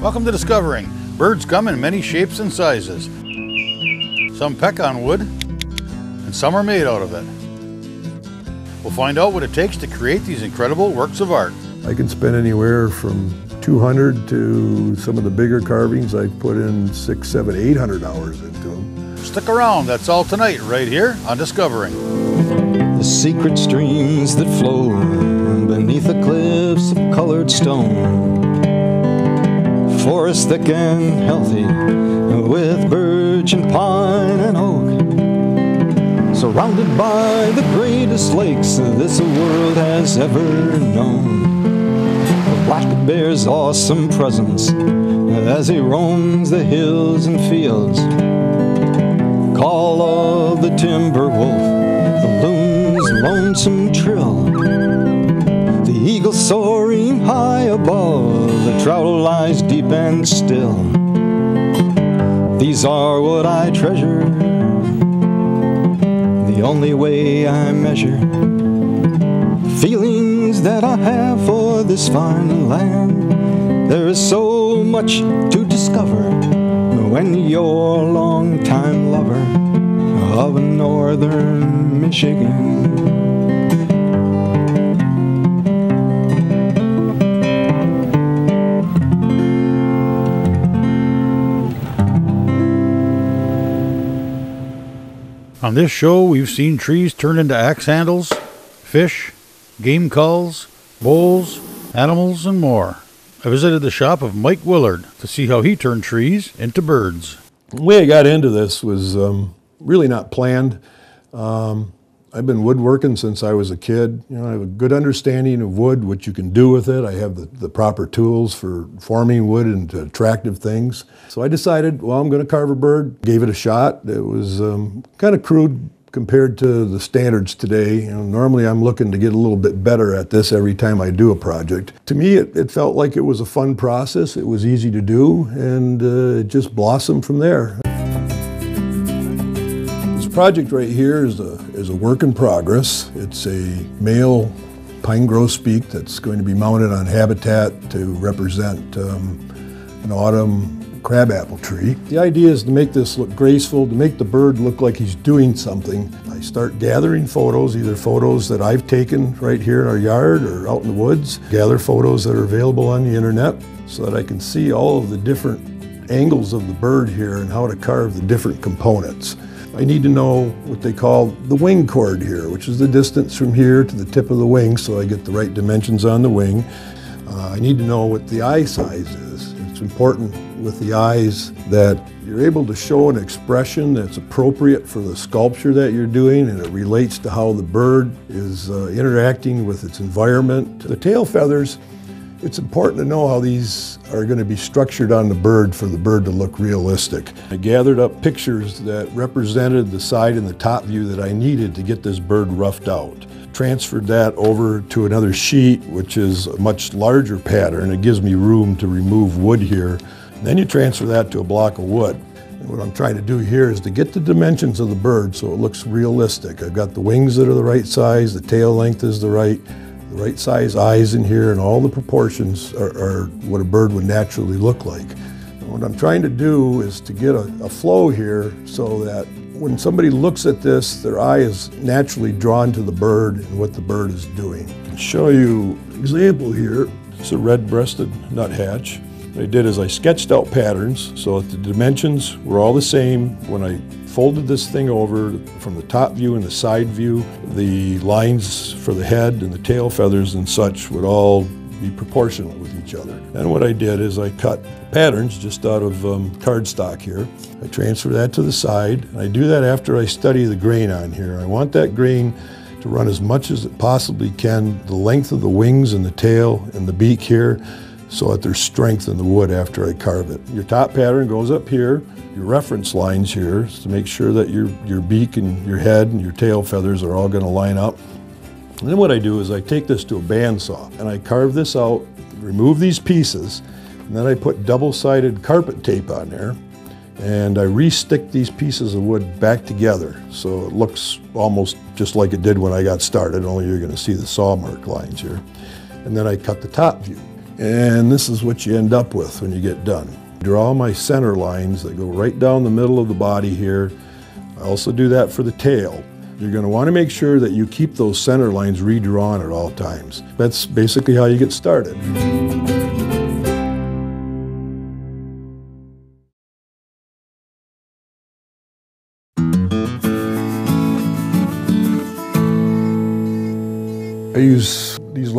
Welcome to Discovering. Birds come in many shapes and sizes. Some peck on wood, and some are made out of it. We'll find out what it takes to create these incredible works of art. I can spend anywhere from 200 to some of the bigger carvings I've put in six, seven, 800 hours into them. Stick around, that's all tonight, right here on Discovering. The secret streams that flow beneath the cliffs of colored stone. Forest thick and healthy with birch and pine and oak. Surrounded by the greatest lakes this world has ever known. The black bear's awesome presence as he roams the hills and fields. Call of the timber wolf, the loon's lonesome trill. Eagle soaring high above, the trout lies deep and still. These are what I treasure, the only way I measure feelings that I have for this fine land. There is so much to discover when you're a long-time lover of northern Michigan. On this show, we've seen trees turn into axe handles, fish, game culls, bowls, animals, and more. I visited the shop of Mike Williard to see how he turned trees into birds. The way I got into this was um, really not planned. Um, I've been woodworking since I was a kid. You know, I have a good understanding of wood, what you can do with it. I have the, the proper tools for forming wood into attractive things. So I decided, well, I'm going to carve a bird. Gave it a shot. It was um, kind of crude compared to the standards today. You know, normally I'm looking to get a little bit better at this every time I do a project. To me, it, it felt like it was a fun process. It was easy to do, and uh, it just blossomed from there. Project right here is a, is a work in progress. It's a male pine grosbeak that's going to be mounted on habitat to represent um, an autumn crabapple tree. The idea is to make this look graceful, to make the bird look like he's doing something. I start gathering photos, either photos that I've taken right here in our yard or out in the woods, gather photos that are available on the internet so that I can see all of the different angles of the bird here and how to carve the different components. I need to know what they call the wing chord here, which is the distance from here to the tip of the wing so I get the right dimensions on the wing. Uh, I need to know what the eye size is. It's important with the eyes that you're able to show an expression that's appropriate for the sculpture that you're doing and it relates to how the bird is uh, interacting with its environment. The tail feathers, it's important to know how these are going to be structured on the bird for the bird to look realistic. I gathered up pictures that represented the side and the top view that I needed to get this bird roughed out transferred that over to another sheet, which is a much larger pattern. It gives me room to remove wood here. Then you transfer that to a block of wood. And what I'm trying to do here is to get the dimensions of the bird so it looks realistic. I've got the wings that are the right size, the tail length is the right, right size eyes in here, and all the proportions are, are what a bird would naturally look like. What I'm trying to do is to get a, a flow here so that when somebody looks at this, their eye is naturally drawn to the bird and what the bird is doing. I'll show you an example here. It's a red-breasted nuthatch. What I did is I sketched out patterns so that the dimensions were all the same. When I folded this thing over from the top view and the side view, the lines for the head and the tail feathers and such would all be proportional with each other. And what I did is I cut patterns just out of um, cardstock here. I transfer that to the side. I do that after I study the grain on here. I want that grain to run as much as it possibly can, the length of the wings and the tail and the beak here, so that there's strength in the wood after I carve it. Your top pattern goes up here. Your reference lines here to make sure that your, your beak and your head and your tail feathers are all going to line up. And then what I do is I take this to a bandsaw and I carve this out, remove these pieces, and then I put double-sided carpet tape on there and I re-stick these pieces of wood back together so it looks almost just like it did when I got started, only you're going to see the saw mark lines here. And then I cut the top view. And this is what you end up with when you get done. Draw my center lines that go right down the middle of the body here. I also do that for the tail. You're going to want to make sure that you keep those center lines redrawn at all times. That's basically how you get started.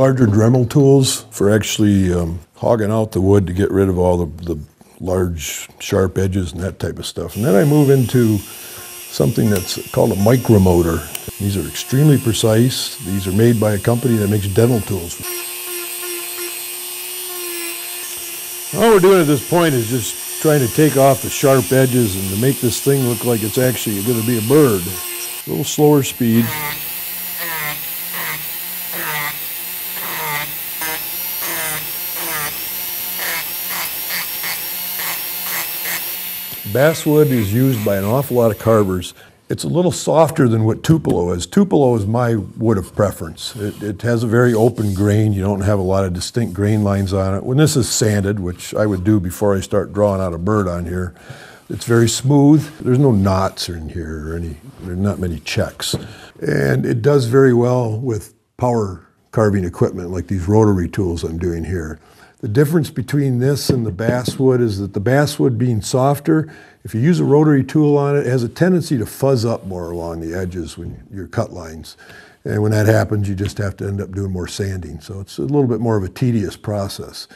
Larger Dremel tools for actually um, hogging out the wood to get rid of all the, the large sharp edges and that type of stuff. And then I move into something that's called a micromotor. These are extremely precise. These are made by a company that makes dental tools. All we're doing at this point is just trying to take off the sharp edges and to make this thing look like it's actually going to be a bird. A little slower speed. Basswood is used by an awful lot of carvers. It's a little softer than what Tupelo is. Tupelo is my wood of preference. It, it, has a very open grain. You don't have a lot of distinct grain lines on it. When this is sanded, which I would do before I start drawing out a bird on here, it's very smooth. There's no knots in here or any, there's not many checks. And it does very well with power carving equipment like these rotary tools I'm doing here. The difference between this and the basswood is that the basswood being softer, if you use a rotary tool on it, it has a tendency to fuzz up more along the edges when your cut lines. And when that happens, you just have to end up doing more sanding. So it's a little bit more of a tedious process.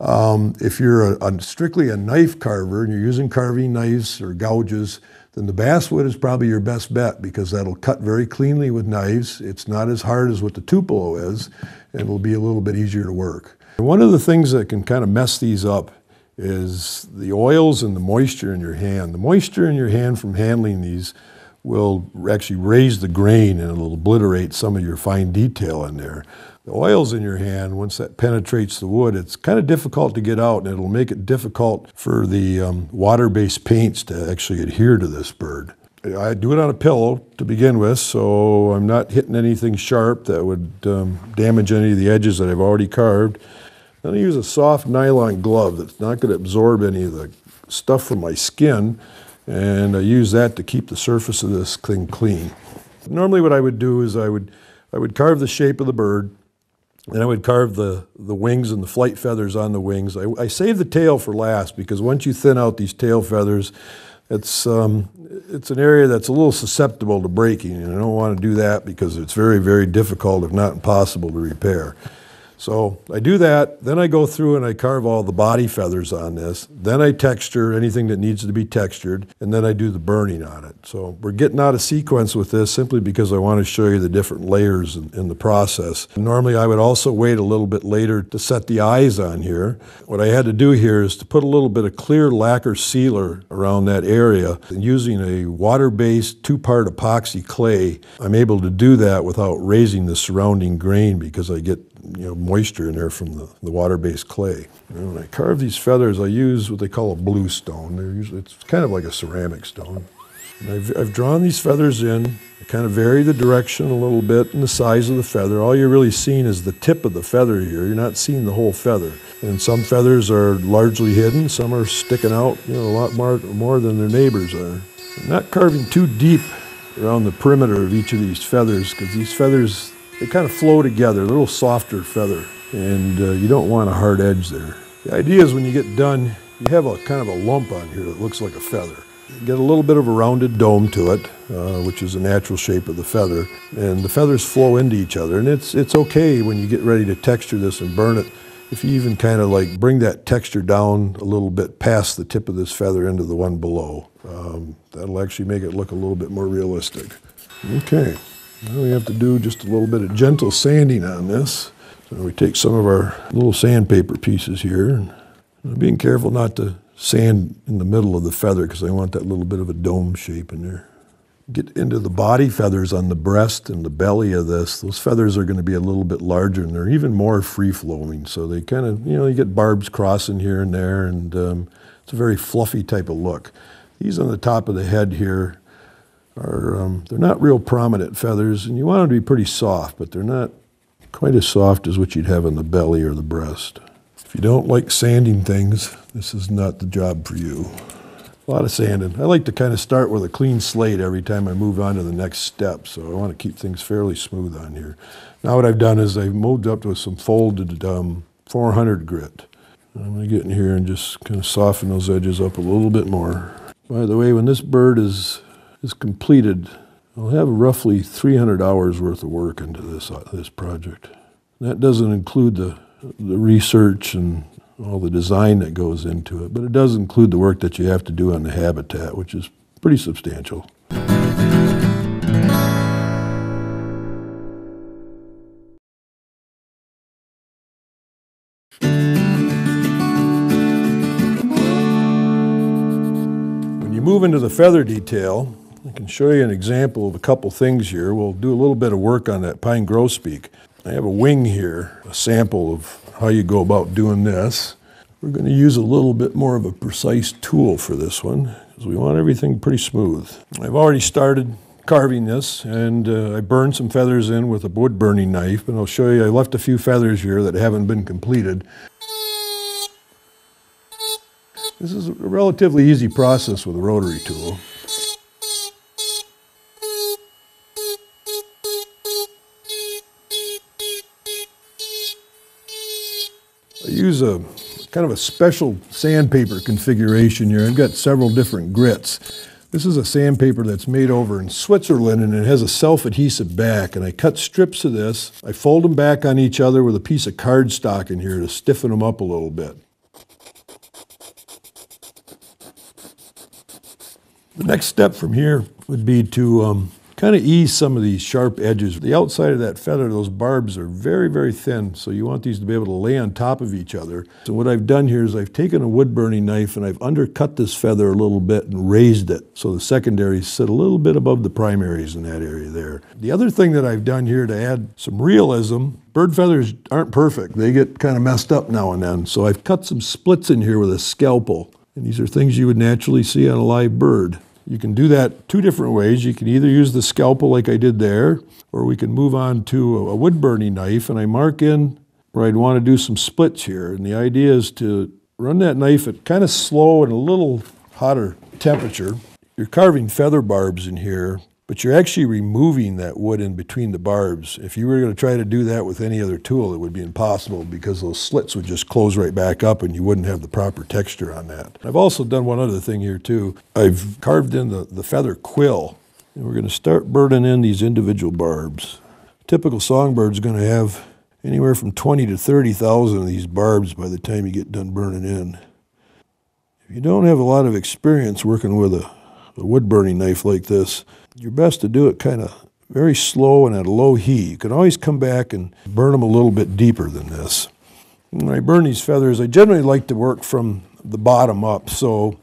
Um, if you're a, a, strictly a knife carver and you're using carving knives or gouges, then the basswood is probably your best bet because that'll cut very cleanly with knives. It's not as hard as what the Tupelo is, and it'll be a little bit easier to work. One of the things that can kind of mess these up is the oils and the moisture in your hand. The moisture in your hand from handling these will actually raise the grain and it'll obliterate some of your fine detail in there. The oils in your hand, once that penetrates the wood, it's kind of difficult to get out and it'll make it difficult for the um, water-based paints to actually adhere to this bird. I do it on a pillow to begin with, so I'm not hitting anything sharp that would um, damage any of the edges that I've already carved. Then I use a soft nylon glove that's not going to absorb any of the stuff from my skin, and I use that to keep the surface of this thing clean. Normally what I would do is I would, I would carve the shape of the bird, and I would carve the, the wings and the flight feathers on the wings. I, I save the tail for last because once you thin out these tail feathers, it's, um, it's an area that's a little susceptible to breaking, and I don't want to do that because it's very, very difficult, if not impossible, to repair. So I do that, then I go through and I carve all the body feathers on this, then I texture anything that needs to be textured, and then I do the burning on it. So we're getting out of sequence with this simply because I want to show you the different layers in, in the process. Normally I would also wait a little bit later to set the eyes on here. What I had to do here is to put a little bit of clear lacquer sealer around that area. And using a water-based two-part epoxy clay, I'm able to do that without raising the surrounding grain because I get you know, moisture in there from the, the water-based clay. When I carve these feathers, I use what they call a blue stone. They're usually, it's kind of like a ceramic stone. And I've, I've drawn these feathers in. I kind of vary the direction a little bit and the size of the feather. All you're really seeing is the tip of the feather here. You're not seeing the whole feather. And some feathers are largely hidden. Some are sticking out, you know, a lot more, more than their neighbors are. I'm not carving too deep around the perimeter of each of these feathers because these feathers, they kind of flow together, a little softer feather, and uh, you don't want a hard edge there. The idea is when you get done, you have a kind of a lump on here that looks like a feather. You get a little bit of a rounded dome to it, uh, which is a natural shape of the feather, and the feathers flow into each other. And it's, it's okay when you get ready to texture this and burn it, if you even kind of like bring that texture down a little bit past the tip of this feather into the one below. Um, that'll actually make it look a little bit more realistic. Okay. Now we have to do just a little bit of gentle sanding on this. So we take some of our little sandpaper pieces here, and being careful not to sand in the middle of the feather because I want that little bit of a dome shape in there. Get into the body feathers on the breast and the belly of this. Those feathers are going to be a little bit larger and they're even more free flowing. So they kind of, you know, you get barbs crossing here and there, and um, it's a very fluffy type of look. These on the top of the head here are um, they're not real prominent feathers, and you want them to be pretty soft, but they're not quite as soft as what you'd have in the belly or the breast. If you don't like sanding things, this is not the job for you. A lot of sanding. I like to kind of start with a clean slate every time I move on to the next step, so I want to keep things fairly smooth on here. Now what I've done is I've moved up with some folded um, 400 grit. I'm going to get in here and just kind of soften those edges up a little bit more. By the way, when this bird is, is completed, I'll have roughly 300 hours worth of work into this, uh, this project. That doesn't include the, the research and all the design that goes into it, but it does include the work that you have to do on the habitat, which is pretty substantial. When you move into the feather detail, can show you an example of a couple things here. We'll do a little bit of work on that pine grosbeak. I have a wing here, a sample of how you go about doing this. We're going to use a little bit more of a precise tool for this one because we want everything pretty smooth. I've already started carving this and uh, I burned some feathers in with a wood burning knife and I'll show you I left a few feathers here that haven't been completed. This is a relatively easy process with a rotary tool. Use a kind of a special sandpaper configuration here. I've got several different grits. This is a sandpaper that's made over in Switzerland and it has a self-adhesive back and I cut strips of this. I fold them back on each other with a piece of cardstock in here to stiffen them up a little bit. The next step from here would be to um, kind of ease some of these sharp edges. The outside of that feather, those barbs are very, very thin, so you want these to be able to lay on top of each other. So what I've done here is I've taken a wood burning knife and I've undercut this feather a little bit and raised it so the secondaries sit a little bit above the primaries in that area there. The other thing that I've done here to add some realism, bird feathers aren't perfect. They get kind of messed up now and then. So I've cut some splits in here with a scalpel. And these are things you would naturally see on a live bird. You can do that two different ways. You can either use the scalpel like I did there, or we can move on to a wood burning knife and I mark in where I'd want to do some splits here. And the idea is to run that knife at kind of slow and a little hotter temperature. You're carving feather barbs in here but you're actually removing that wood in between the barbs. If you were going to try to do that with any other tool, it would be impossible because those slits would just close right back up and you wouldn't have the proper texture on that. I've also done one other thing here too. I've carved in the, the feather quill and we're going to start burning in these individual barbs. A typical songbird's going to have anywhere from 20 to 30,000 of these barbs by the time you get done burning in. If you don't have a lot of experience working with a, a wood burning knife like this, you're best to do it kind of very slow and at a low heat. You can always come back and burn them a little bit deeper than this. When I burn these feathers, I generally like to work from the bottom up, so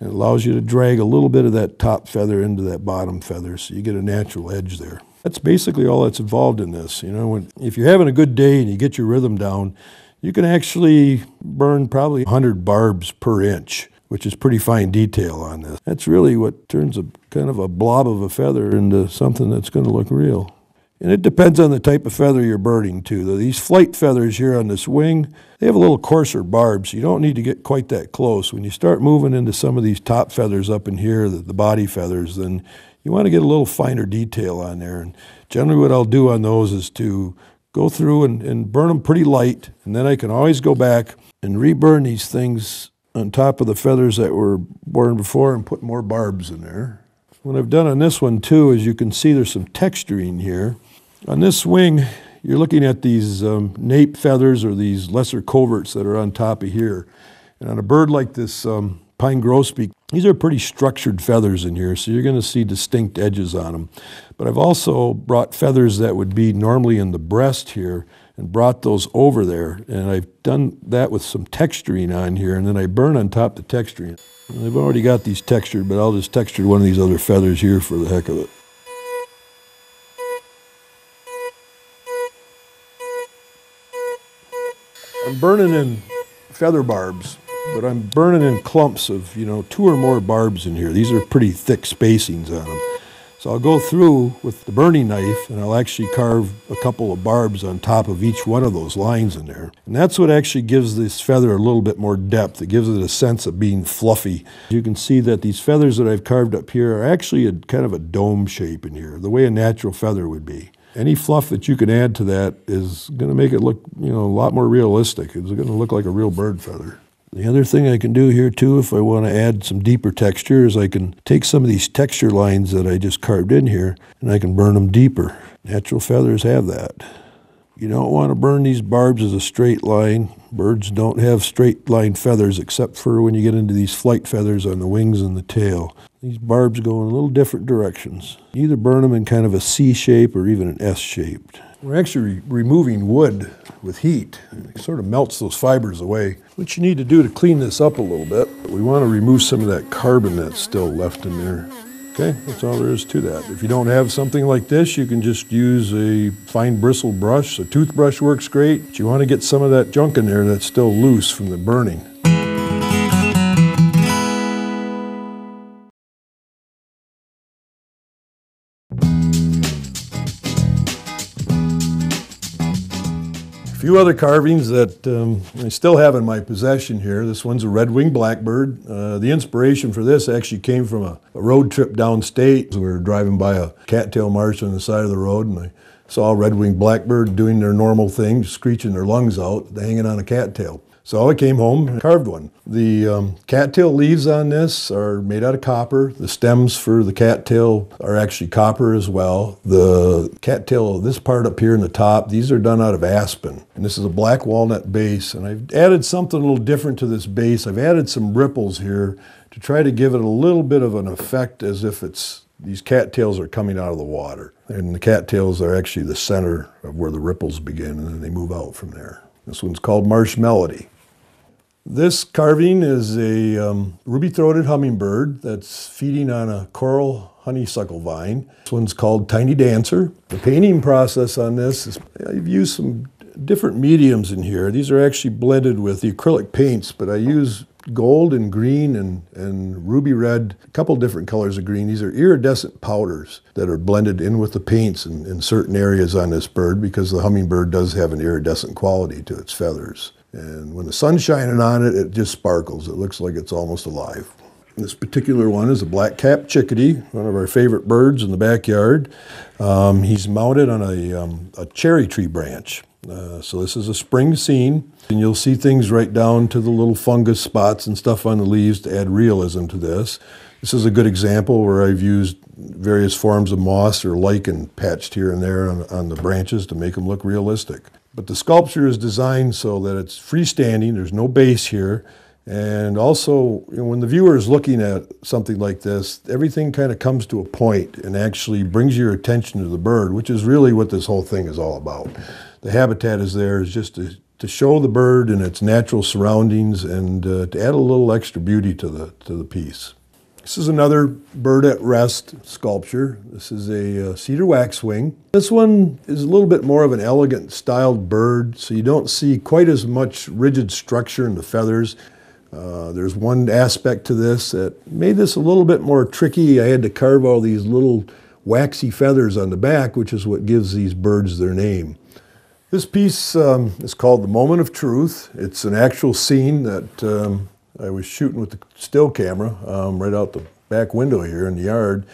it allows you to drag a little bit of that top feather into that bottom feather, so you get a natural edge there. That's basically all that's involved in this. You know, when, if you're having a good day and you get your rhythm down, you can actually burn probably 100 barbs per inch which is pretty fine detail on this. That's really what turns a kind of a blob of a feather into something that's going to look real. And it depends on the type of feather you're birding too. These flight feathers here on this wing, they have a little coarser barbs. You don't need to get quite that close. When you start moving into some of these top feathers up in here, the, the body feathers, then you want to get a little finer detail on there. And generally what I'll do on those is to go through and, and burn them pretty light, and then I can always go back and reburn these things on top of the feathers that were born before and put more barbs in there. What I've done on this one too is you can see there's some texturing here. On this wing, you're looking at these um, nape feathers or these lesser coverts that are on top of here. And on a bird like this um, pine grosbeak, these are pretty structured feathers in here, so you're going to see distinct edges on them. But I've also brought feathers that would be normally in the breast here and brought those over there. And I've done that with some texturing on here, and then I burn on top the texturing. And I've already got these textured, but I'll just texture one of these other feathers here for the heck of it. I'm burning in feather barbs, but I'm burning in clumps of, you know, two or more barbs in here. These are pretty thick spacings on them. So I'll go through with the burning knife and I'll actually carve a couple of barbs on top of each one of those lines in there. And that's what actually gives this feather a little bit more depth. It gives it a sense of being fluffy. You can see that these feathers that I've carved up here are actually a kind of a dome shape in here, the way a natural feather would be. Any fluff that you can add to that is going to make it look, you know, a lot more realistic. It's going to look like a real bird feather. The other thing I can do here too, if I want to add some deeper texture, is I can take some of these texture lines that I just carved in here and I can burn them deeper. Natural feathers have that. You don't want to burn these barbs as a straight line. Birds don't have straight line feathers except for when you get into these flight feathers on the wings and the tail. These barbs go in a little different directions. You either burn them in kind of a C shape or even an S shaped. We're actually removing wood with heat. It sort of melts those fibers away. What you need to do to clean this up a little bit, we want to remove some of that carbon that's still left in there. Okay, that's all there is to that. If you don't have something like this, you can just use a fine bristle brush. A toothbrush works great. But you want to get some of that junk in there that's still loose from the burning. Few other carvings that um, I still have in my possession here. This one's a red-winged blackbird. Uh, the inspiration for this actually came from a, a, road trip downstate. We were driving by a cattail marsh on the side of the road, and I saw a red-winged blackbird doing their normal thing, screeching their lungs out, hanging on a cattail. So I came home and carved one. The um, cattail leaves on this are made out of copper. The stems for the cattail are actually copper as well. The cattail, this part up here in the top, these are done out of aspen. And this is a black walnut base. And I've added something a little different to this base. I've added some ripples here to try to give it a little bit of an effect as if it's these cattails are coming out of the water. And the cattails are actually the center of where the ripples begin and then they move out from there. This one's called Marsh Melody. This carving is a um, ruby-throated hummingbird that's feeding on a coral honeysuckle vine. This one's called Tiny Dancer. The painting process on this is I've used some different mediums in here. These are actually blended with the acrylic paints, but I use gold and green and, and ruby red, a couple different colors of green. These are iridescent powders that are blended in with the paints in, in certain areas on this bird because the hummingbird does have an iridescent quality to its feathers. And when the sun's shining on it, it just sparkles. It looks like it's almost alive. This particular one is a black-capped chickadee, one of our favorite birds in the backyard. Um, he's mounted on a, um, a cherry tree branch. Uh, so this is a spring scene, and you'll see things right down to the little fungus spots and stuff on the leaves to add realism to this. This is a good example where I've used various forms of moss or lichen patched here and there on, on the branches to make them look realistic. But the sculpture is designed so that it's freestanding, there's no base here, and also you know, when the viewer is looking at something like this, everything kind of comes to a point and actually brings your attention to the bird, which is really what this whole thing is all about. The habitat is there is just to, to show the bird in its natural surroundings and uh, to add a little extra beauty to the, to the piece. This is another bird at rest sculpture. This is a uh, cedar waxwing. This one is a little bit more of an elegant styled bird, so you don't see quite as much rigid structure in the feathers. Uh, there's one aspect to this that made this a little bit more tricky. I had to carve all these little waxy feathers on the back, which is what gives these birds their name. This piece um, is called The Moment of Truth. It's an actual scene that um, I was shooting with the still camera um, right out the back window here in the yard.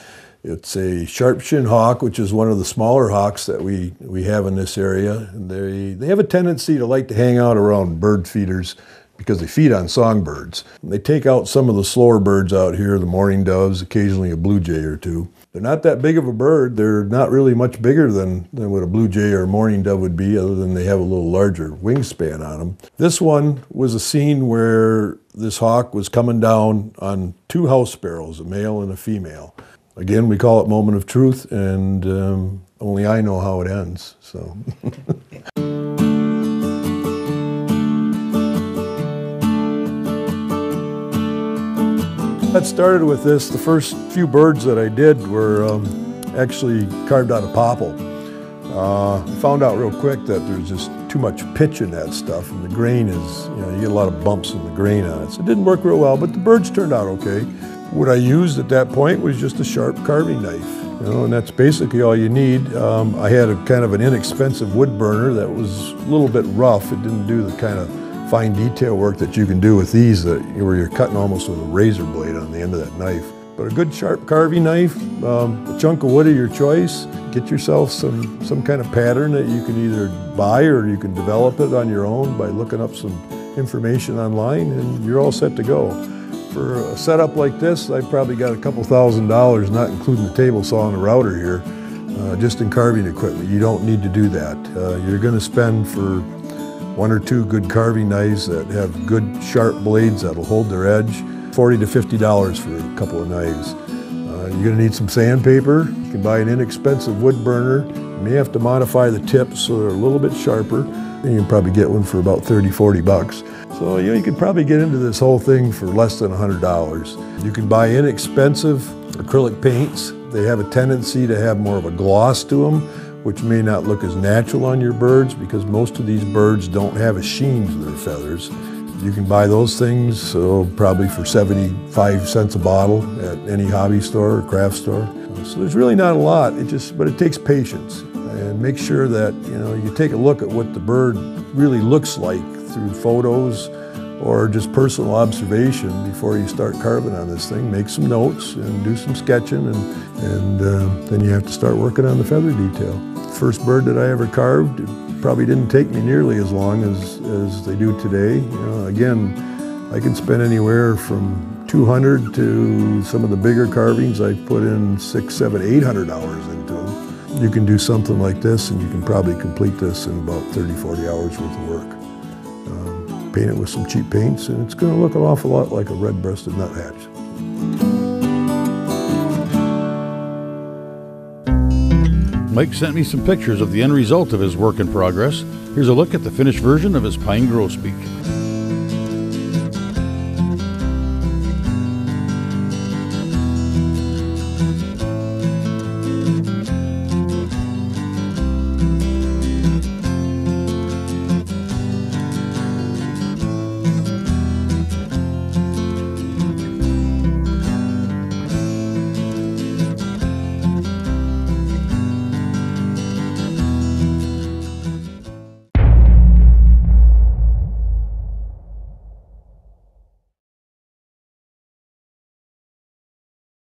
It's a sharp-shinned hawk, which is one of the smaller hawks that we, we have in this area. And they, they have a tendency to like to hang out around bird feeders because they feed on songbirds. They take out some of the slower birds out here, the mourning doves, occasionally a blue jay or two. They're not that big of a bird. They're not really much bigger than, than what a blue jay or a mourning dove would be, other than they have a little larger wingspan on them. This one was a scene where this hawk was coming down on two house sparrows, a male and a female. Again, we call it moment of truth, and um, only I know how it ends. So. That started with this. The first few birds that I did were um, actually carved out of popple. Uh, I found out real quick that there's just too much pitch in that stuff, and the grain is, you know, you get a lot of bumps in the grain on it. So it didn't work real well, but the birds turned out okay. What I used at that point was just a sharp carving knife. You know, and that's basically all you need. Um, I had a kind of an inexpensive wood burner that was a little bit rough. It didn't do the kind of fine detail work that you can do with these that, where you're cutting almost with a razor blade on the end of that knife. But a good sharp carving knife, um, a chunk of wood of your choice, get yourself some, some kind of pattern that you can either buy or you can develop it on your own by looking up some information online and you're all set to go. For a setup like this, I probably got a couple thousand dollars, not including the table saw and the router here, uh, just in carving equipment. You don't need to do that. Uh, you're going to spend for one or two good carving knives that have good sharp blades that'll hold their edge, 40 to $50 for a couple of knives. Uh, you're going to need some sandpaper. You can buy an inexpensive wood burner. You may have to modify the tips so they're a little bit sharper. And You can probably get one for about 30, 40 bucks. So you, know, you could probably get into this whole thing for less than $100. You can buy inexpensive acrylic paints. They have a tendency to have more of a gloss to them, which may not look as natural on your birds because most of these birds don't have a sheen to their feathers. You can buy those things so probably for 75 cents a bottle at any hobby store or craft store. So there's really not a lot, it just, but it takes patience and make sure that you know you take a look at what the bird really looks like through photos or just personal observation before you start carving on this thing. Make some notes and do some sketching and, and uh, then you have to start working on the feather detail. First bird that I ever carved probably didn't take me nearly as long as, as they do today. You know, again, I can spend anywhere from 200 to some of the bigger carvings I put in six, seven, eight hundred hours into them. You can do something like this and you can probably complete this in about 30, 40 hours worth of work um, paint it with some cheap paints, and it's going to look an awful lot like a red-breasted nuthatch. Mike sent me some pictures of the end result of his work in progress. Here's a look at the finished version of his pine grosbeak.